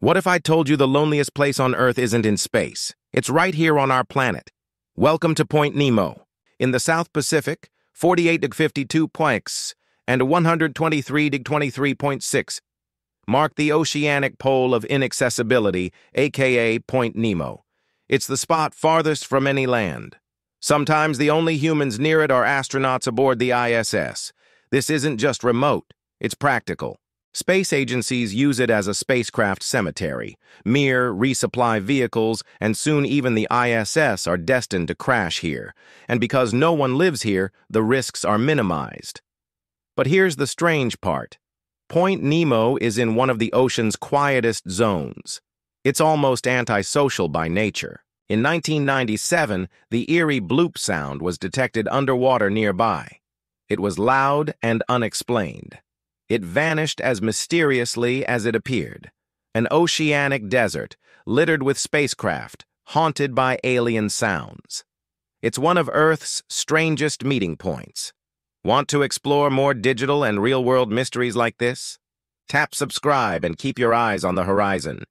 What if I told you the loneliest place on Earth isn't in space? It's right here on our planet. Welcome to Point Nemo. In the South Pacific, 48 52 points and 123 23.6 mark the oceanic pole of inaccessibility, aka Point Nemo. It's the spot farthest from any land. Sometimes the only humans near it are astronauts aboard the ISS. This isn't just remote, it's practical. Space agencies use it as a spacecraft cemetery. Mir resupply vehicles, and soon even the ISS, are destined to crash here. And because no one lives here, the risks are minimized. But here's the strange part. Point Nemo is in one of the ocean's quietest zones. It's almost antisocial by nature. In 1997, the eerie bloop sound was detected underwater nearby. It was loud and unexplained. It vanished as mysteriously as it appeared. An oceanic desert, littered with spacecraft, haunted by alien sounds. It's one of Earth's strangest meeting points. Want to explore more digital and real-world mysteries like this? Tap subscribe and keep your eyes on the horizon.